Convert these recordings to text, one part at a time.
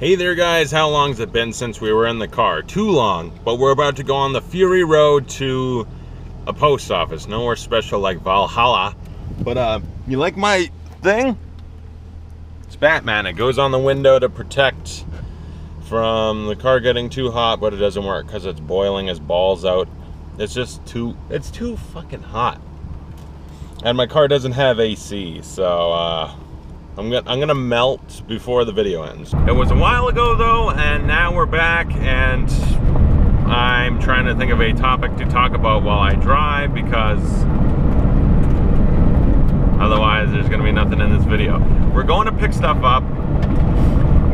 Hey there guys, how long's it been since we were in the car? Too long, but we're about to go on the Fury Road to a post office. Nowhere special like Valhalla. But uh, you like my thing? It's Batman. It goes on the window to protect from the car getting too hot, but it doesn't work because it's boiling his balls out. It's just too, it's too fucking hot. And my car doesn't have AC, so uh, I'm gonna, I'm gonna melt before the video ends. It was a while ago though, and now we're back and I'm trying to think of a topic to talk about while I drive because otherwise there's gonna be nothing in this video. We're going to pick stuff up.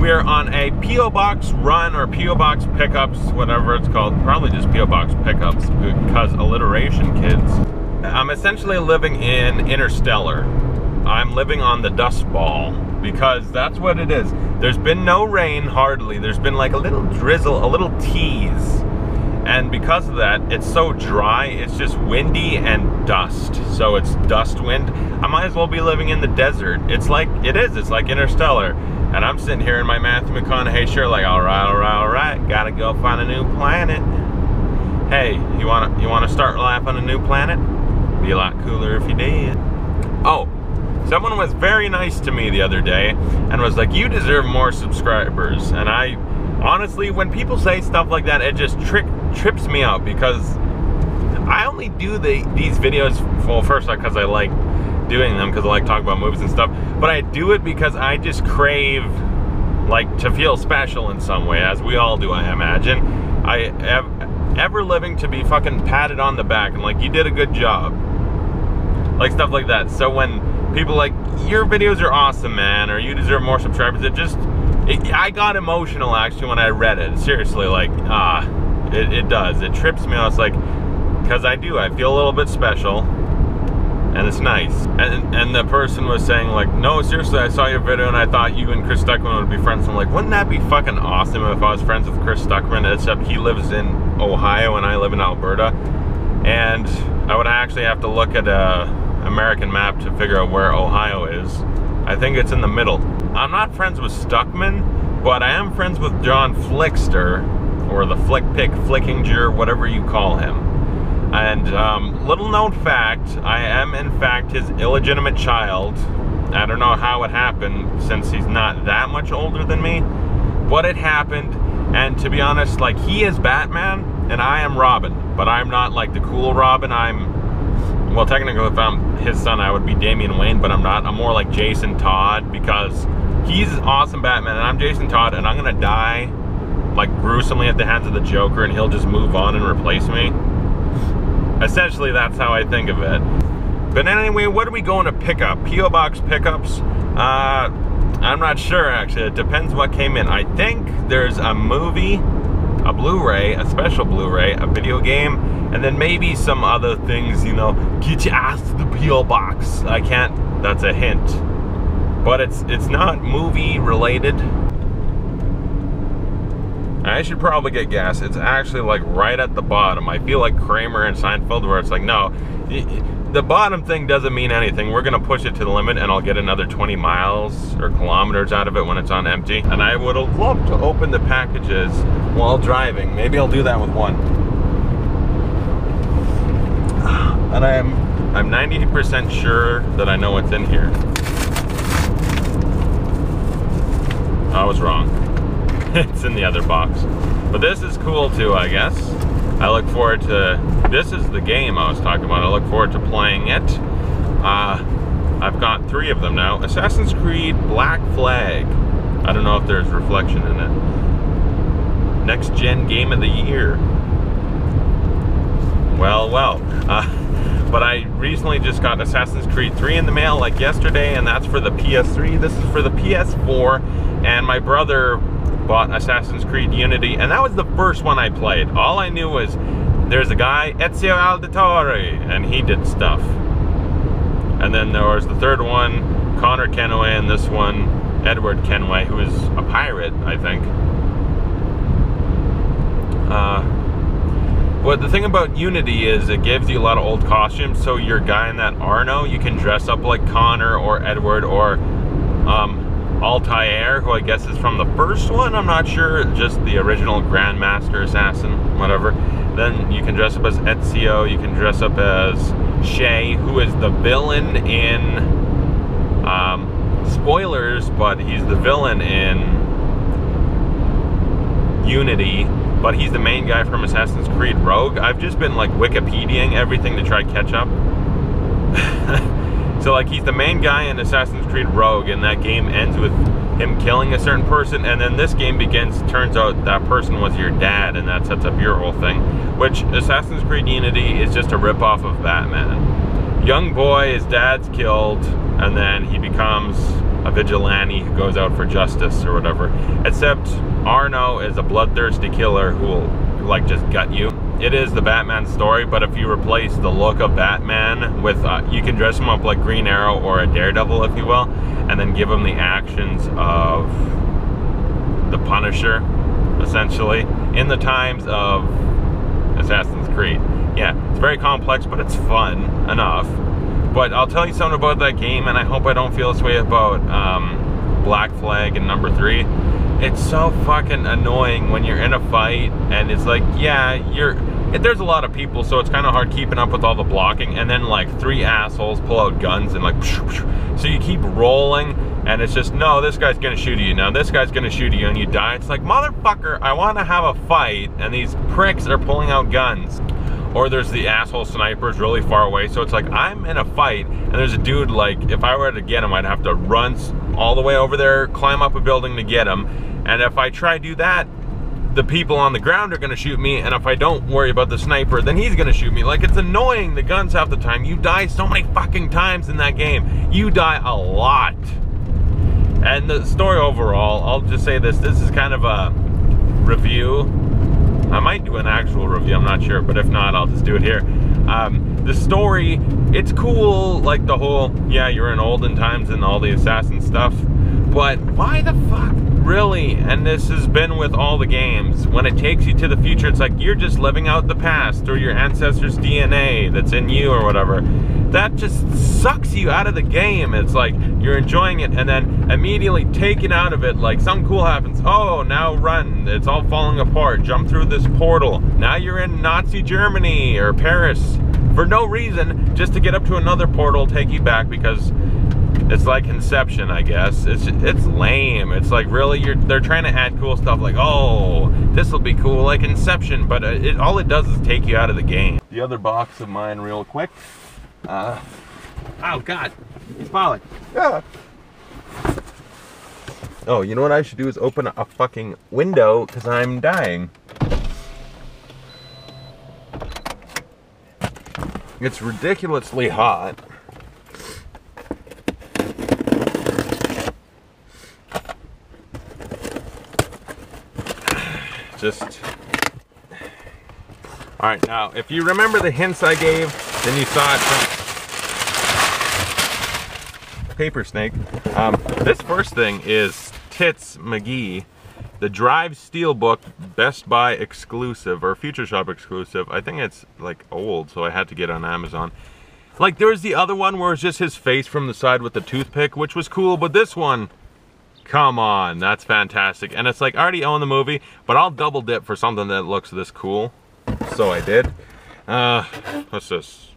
We're on a P.O. Box run or P.O. Box pickups, whatever it's called. Probably just P.O. Box pickups because alliteration kids. I'm essentially living in Interstellar I'm living on the dust ball because that's what it is. There's been no rain hardly. There's been like a little drizzle, a little tease. And because of that, it's so dry, it's just windy and dust. So it's dust wind. I might as well be living in the desert. It's like, it is, it's like interstellar. And I'm sitting here in my Matthew McConaughey shirt like, all right, all right, all right, gotta go find a new planet. Hey, you wanna, you wanna start life on a new planet? Be a lot cooler if you did. Oh, Someone was very nice to me the other day and was like, you deserve more subscribers. And I, honestly, when people say stuff like that, it just trips me out because I only do the, these videos, well, first off, because I like doing them because I like talking about movies and stuff, but I do it because I just crave like to feel special in some way, as we all do, I imagine. I have ever living to be fucking patted on the back and like, you did a good job. Like stuff like that. So when people like, your videos are awesome, man, or you deserve more subscribers. It just, it, I got emotional actually when I read it. Seriously, like, ah, it, it does. It trips me out. It's like, because I do. I feel a little bit special, and it's nice. And and the person was saying like, no, seriously, I saw your video and I thought you and Chris Stuckman would be friends. I'm like, wouldn't that be fucking awesome if I was friends with Chris Stuckman? Except he lives in Ohio and I live in Alberta, and I would actually have to look at a uh, American map to figure out where Ohio is. I think it's in the middle. I'm not friends with Stuckman, but I am friends with John Flickster, or the Flick Pick Flickinger, whatever you call him. And um, little known fact, I am in fact his illegitimate child. I don't know how it happened since he's not that much older than me, but it happened. And to be honest, like he is Batman and I am Robin, but I'm not like the cool Robin. I'm well, technically, if I'm his son, I would be Damian Wayne, but I'm not. I'm more like Jason Todd because he's awesome Batman, and I'm Jason Todd, and I'm gonna die like gruesomely at the hands of the Joker, and he'll just move on and replace me. Essentially, that's how I think of it. But anyway, what are we going to pick up? P.O. Box pickups? Uh, I'm not sure, actually. It depends what came in. I think there's a movie, a Blu-ray, a special Blu-ray, a video game, and then maybe some other things, you know, get your ass to the P.O. box. I can't, that's a hint. But it's it's not movie related. I should probably get gas. It's actually like right at the bottom. I feel like Kramer and Seinfeld where it's like, no, the bottom thing doesn't mean anything. We're gonna push it to the limit and I'll get another 20 miles or kilometers out of it when it's on empty. And I would loved to open the packages while driving. Maybe I'll do that with one. And I am I'm 90% sure that I know what's in here. I was wrong. it's in the other box. But this is cool too, I guess. I look forward to, this is the game I was talking about. I look forward to playing it. Uh, I've got three of them now. Assassin's Creed Black Flag. I don't know if there's reflection in it. Next gen game of the year. Well, well. Uh, but I recently just got Assassin's Creed 3 in the mail like yesterday and that's for the PS3. This is for the PS4 and my brother bought Assassin's Creed Unity and that was the first one I played. All I knew was there's a guy, Ezio Auditore, and he did stuff. And then there was the third one, Connor Kenway, and this one, Edward Kenway, who is a pirate, I think. Uh, but the thing about Unity is it gives you a lot of old costumes, so your guy in that Arno, you can dress up like Connor or Edward or um, Altair, who I guess is from the first one, I'm not sure, just the original Grandmaster Assassin, whatever. Then you can dress up as Ezio, you can dress up as Shay, who is the villain in, um, spoilers, but he's the villain in Unity, but he's the main guy from Assassin's Creed Rogue. I've just been like Wikipediaing everything to try to catch up. So like he's the main guy in Assassin's Creed Rogue and that game ends with him killing a certain person and then this game begins, turns out that person was your dad and that sets up your whole thing. Which Assassin's Creed Unity is just a ripoff of Batman. Young boy, his dad's killed and then he becomes a vigilante who goes out for justice or whatever. Except Arno is a bloodthirsty killer who will like just gut you it is the Batman story, but if you replace the look of Batman with, uh, you can dress him up like Green Arrow or a Daredevil, if you will, and then give him the actions of the Punisher, essentially, in the times of Assassin's Creed. Yeah, it's very complex, but it's fun enough. But I'll tell you something about that game, and I hope I don't feel this way about um, Black Flag and number three it's so fucking annoying when you're in a fight and it's like, yeah, you're there's a lot of people, so it's kind of hard keeping up with all the blocking. And then like three assholes pull out guns and like, so you keep rolling, and it's just no, this guy's gonna shoot you. Now this guy's gonna shoot you, and you die. It's like motherfucker, I want to have a fight, and these pricks are pulling out guns. Or there's the asshole snipers really far away, so it's like I'm in a fight, and there's a dude like if I were to get him, I'd have to run all the way over there, climb up a building to get him and if I try to do that, the people on the ground are gonna shoot me, and if I don't worry about the sniper, then he's gonna shoot me. Like, it's annoying, the guns half the time. You die so many fucking times in that game. You die a lot. And the story overall, I'll just say this, this is kind of a review. I might do an actual review, I'm not sure, but if not, I'll just do it here. Um, the story, it's cool, like the whole, yeah, you're in olden times and all the assassin stuff, but why the fuck really, and this has been with all the games, when it takes you to the future, it's like you're just living out the past or your ancestors' DNA that's in you or whatever. That just sucks you out of the game. It's like you're enjoying it and then immediately taken out of it, like something cool happens. Oh, now run. It's all falling apart. Jump through this portal. Now you're in Nazi Germany or Paris for no reason, just to get up to another portal, take you back because it's like Inception, I guess. It's it's lame. It's like really, you're they're trying to add cool stuff like, oh, this will be cool, like Inception, but it, all it does is take you out of the game. The other box of mine, real quick. Uh, oh God, he's falling. Yeah. Oh, you know what I should do is open a fucking window because I'm dying. It's ridiculously hot. just all right now if you remember the hints I gave then you saw it from paper snake um, this first thing is Tits McGee the Drive Steelbook Best Buy exclusive or Future Shop exclusive I think it's like old so I had to get on Amazon like there was the other one where it's just his face from the side with the toothpick which was cool but this one Come on, that's fantastic. And it's like, I already own the movie, but I'll double dip for something that looks this cool. So I did. Uh, what's this?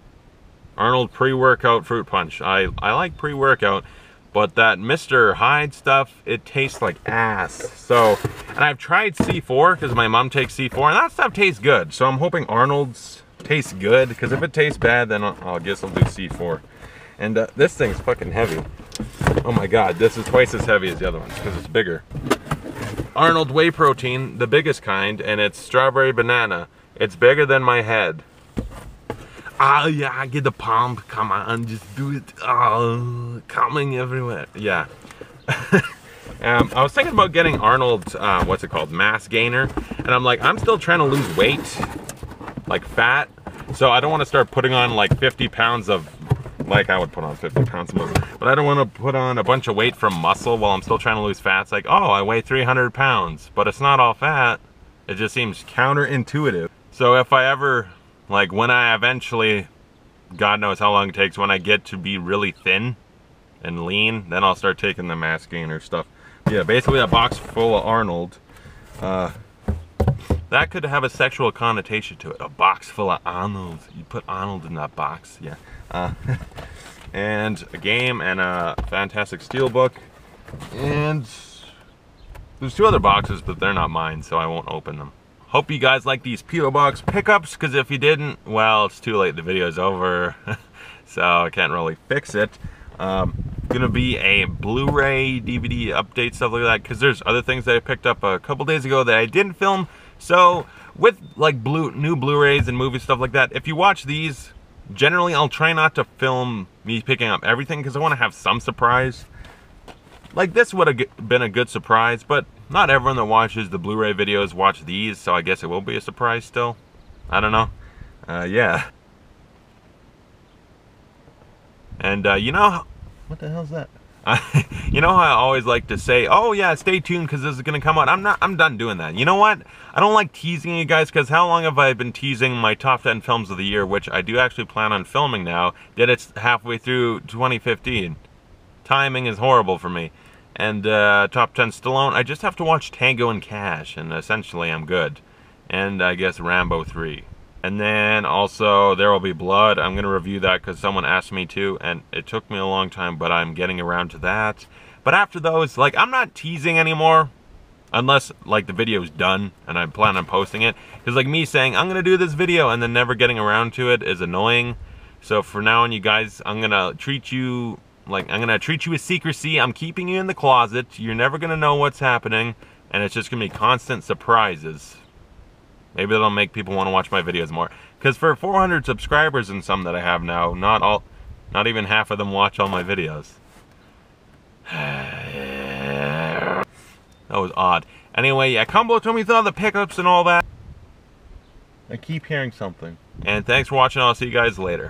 Arnold pre-workout fruit punch. I, I like pre-workout, but that Mr. Hyde stuff, it tastes like ass. So, and I've tried C4, because my mom takes C4, and that stuff tastes good. So I'm hoping Arnold's tastes good, because if it tastes bad, then I'll, I guess I'll do C4. And uh, this thing's fucking heavy. Oh my god, this is twice as heavy as the other ones because it's bigger. Arnold whey protein, the biggest kind, and it's strawberry banana. It's bigger than my head. Oh yeah, get the pump, come on, just do it. Oh, coming everywhere. Yeah. um, I was thinking about getting Arnold's, uh, what's it called, mass gainer. And I'm like, I'm still trying to lose weight, like fat. So I don't want to start putting on like 50 pounds of like I would put on 50 pounds of muscle. But I don't want to put on a bunch of weight from muscle while I'm still trying to lose fat. It's like, oh, I weigh 300 pounds, but it's not all fat. It just seems counterintuitive. So if I ever, like when I eventually, God knows how long it takes, when I get to be really thin, and lean, then I'll start taking the mass gainer stuff. Yeah, basically a box full of Arnold. Uh, that could have a sexual connotation to it. A box full of Arnold. You put Arnold in that box, yeah. Uh, and a game and a Fantastic Steel book. And there's two other boxes, but they're not mine, so I won't open them. Hope you guys like these P.O. Box pickups, because if you didn't, well, it's too late. The video's over, so I can't really fix it. Um, gonna be a Blu-ray, DVD update, stuff like that, because there's other things that I picked up a couple days ago that I didn't film. So, with like blue new Blu-rays and movie stuff like that, if you watch these, generally I'll try not to film me picking up everything, because I want to have some surprise. Like this would have been a good surprise, but not everyone that watches the Blu-ray videos watch these, so I guess it will be a surprise still. I don't know. Uh, yeah. And uh, you know, what the hell's that? you know how I always like to say, oh yeah, stay tuned because this is going to come out. I'm not, I'm done doing that. You know what? I don't like teasing you guys because how long have I been teasing my top 10 films of the year, which I do actually plan on filming now, that it's halfway through 2015. Timing is horrible for me. And uh, top 10 Stallone, I just have to watch Tango and Cash, and essentially I'm good. And I guess Rambo 3. And then also There Will Be Blood. I'm going to review that because someone asked me to, and it took me a long time, but I'm getting around to that. But after those, like, I'm not teasing anymore. Unless, like, the video's done and I plan on posting it. Because, like, me saying, I'm going to do this video and then never getting around to it is annoying. So, for now on, you guys, I'm going to treat you like, I'm to treat you with secrecy. I'm keeping you in the closet. You're never to know what's happening. And it's just to be constant surprises. Maybe that'll make people want to watch my videos more. Because for 400 subscribers and some that I have now, not all, not even half of them watch all my videos. that was odd. Anyway, yeah, come below, tell me thought the pickups and all that. I keep hearing something. And thanks for watching. I'll see you guys later.